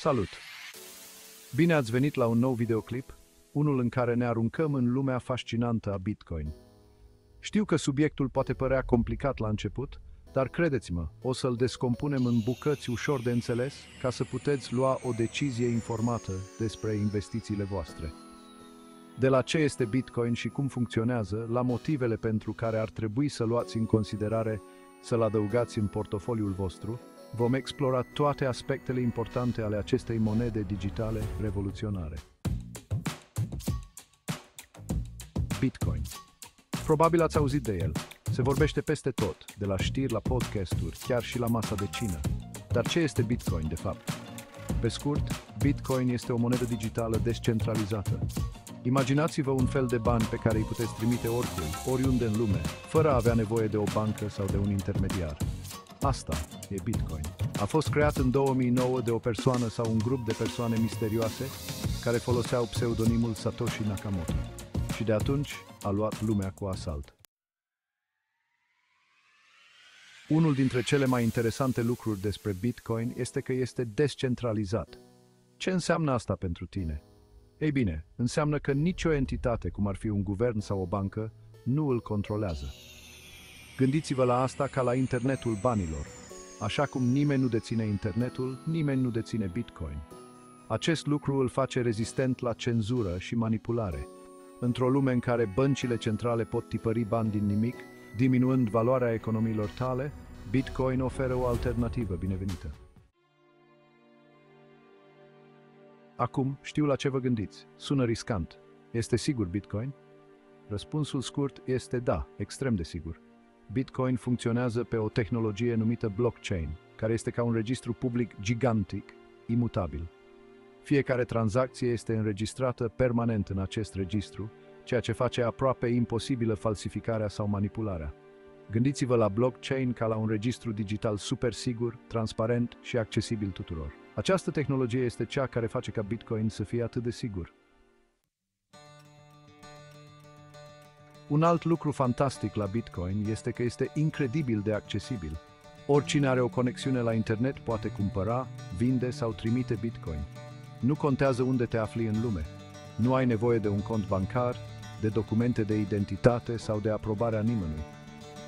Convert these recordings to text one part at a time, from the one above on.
Salut! Bine ați venit la un nou videoclip, unul în care ne aruncăm în lumea fascinantă a Bitcoin. Știu că subiectul poate părea complicat la început, dar credeți-mă, o să-l descompunem în bucăți ușor de înțeles ca să puteți lua o decizie informată despre investițiile voastre. De la ce este Bitcoin și cum funcționează, la motivele pentru care ar trebui să luați în considerare să-l adăugați în portofoliul vostru, vom explora toate aspectele importante ale acestei monede digitale revoluționare. Bitcoin. Probabil ați auzit de el. Se vorbește peste tot, de la știri la podcasturi, chiar și la masa de cină. Dar ce este Bitcoin, de fapt? Pe scurt, Bitcoin este o monedă digitală descentralizată. Imaginați-vă un fel de bani pe care îi puteți trimite oricui, oriunde în lume, fără a avea nevoie de o bancă sau de un intermediar. Asta e Bitcoin. A fost creat în 2009 de o persoană sau un grup de persoane misterioase care foloseau pseudonimul Satoshi Nakamoto. Și de atunci a luat lumea cu asalt. Unul dintre cele mai interesante lucruri despre Bitcoin este că este descentralizat. Ce înseamnă asta pentru tine? Ei bine, înseamnă că nicio entitate, cum ar fi un guvern sau o bancă, nu îl controlează. Gândiți-vă la asta ca la internetul banilor. Așa cum nimeni nu deține internetul, nimeni nu deține Bitcoin. Acest lucru îl face rezistent la cenzură și manipulare. Într-o lume în care băncile centrale pot tipări bani din nimic, diminuând valoarea economiilor tale, Bitcoin oferă o alternativă binevenită. Acum știu la ce vă gândiți. Sună riscant. Este sigur Bitcoin? Răspunsul scurt este da, extrem de sigur. Bitcoin funcționează pe o tehnologie numită blockchain, care este ca un registru public gigantic, imutabil. Fiecare tranzacție este înregistrată permanent în acest registru, ceea ce face aproape imposibilă falsificarea sau manipularea. Gândiți-vă la blockchain ca la un registru digital super sigur, transparent și accesibil tuturor. Această tehnologie este cea care face ca Bitcoin să fie atât de sigur. Un alt lucru fantastic la Bitcoin este că este incredibil de accesibil. Oricine are o conexiune la internet poate cumpăra, vinde sau trimite Bitcoin. Nu contează unde te afli în lume. Nu ai nevoie de un cont bancar, de documente de identitate sau de aprobarea nimănui.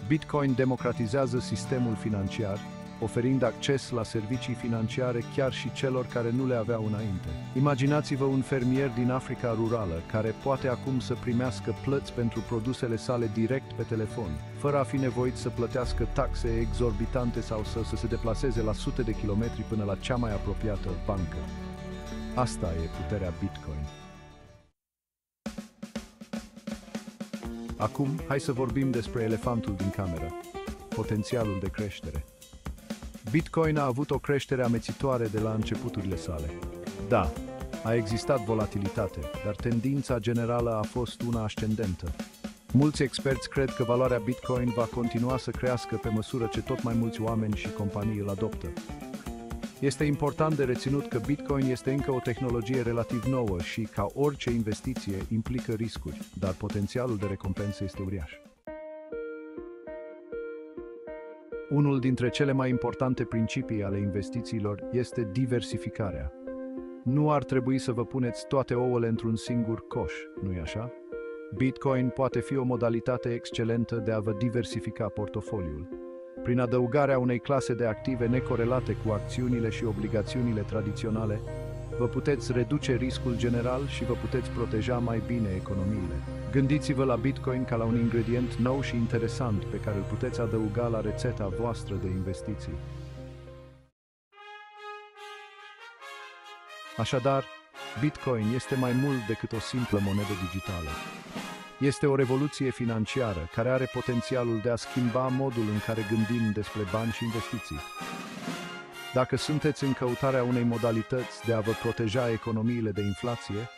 Bitcoin democratizează sistemul financiar oferind acces la servicii financiare chiar și celor care nu le aveau înainte. Imaginați-vă un fermier din Africa rurală care poate acum să primească plăți pentru produsele sale direct pe telefon, fără a fi nevoit să plătească taxe exorbitante sau să, să se deplaseze la sute de kilometri până la cea mai apropiată bancă. Asta e puterea Bitcoin. Acum, hai să vorbim despre elefantul din cameră, potențialul de creștere. Bitcoin a avut o creștere amețitoare de la începuturile sale. Da, a existat volatilitate, dar tendința generală a fost una ascendentă. Mulți experți cred că valoarea Bitcoin va continua să crească pe măsură ce tot mai mulți oameni și companii îl adoptă. Este important de reținut că Bitcoin este încă o tehnologie relativ nouă și, ca orice investiție, implică riscuri, dar potențialul de recompensă este uriaș. Unul dintre cele mai importante principii ale investițiilor este diversificarea. Nu ar trebui să vă puneți toate ouăle într-un singur coș, nu-i așa? Bitcoin poate fi o modalitate excelentă de a vă diversifica portofoliul. Prin adăugarea unei clase de active necorelate cu acțiunile și obligațiunile tradiționale, vă puteți reduce riscul general și vă puteți proteja mai bine economiile. Gândiți-vă la Bitcoin ca la un ingredient nou și interesant pe care îl puteți adăuga la rețeta voastră de investiții. Așadar, Bitcoin este mai mult decât o simplă monedă digitală. Este o revoluție financiară care are potențialul de a schimba modul în care gândim despre bani și investiții. Dacă sunteți în căutarea unei modalități de a vă proteja economiile de inflație,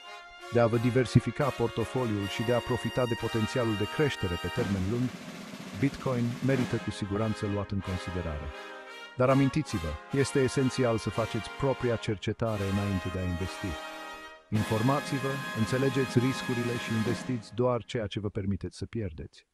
de a vă diversifica portofoliul și de a profita de potențialul de creștere pe termen lung, Bitcoin merită cu siguranță luat în considerare. Dar amintiți-vă, este esențial să faceți propria cercetare înainte de a investi. Informați-vă, înțelegeți riscurile și investiți doar ceea ce vă permiteți să pierdeți.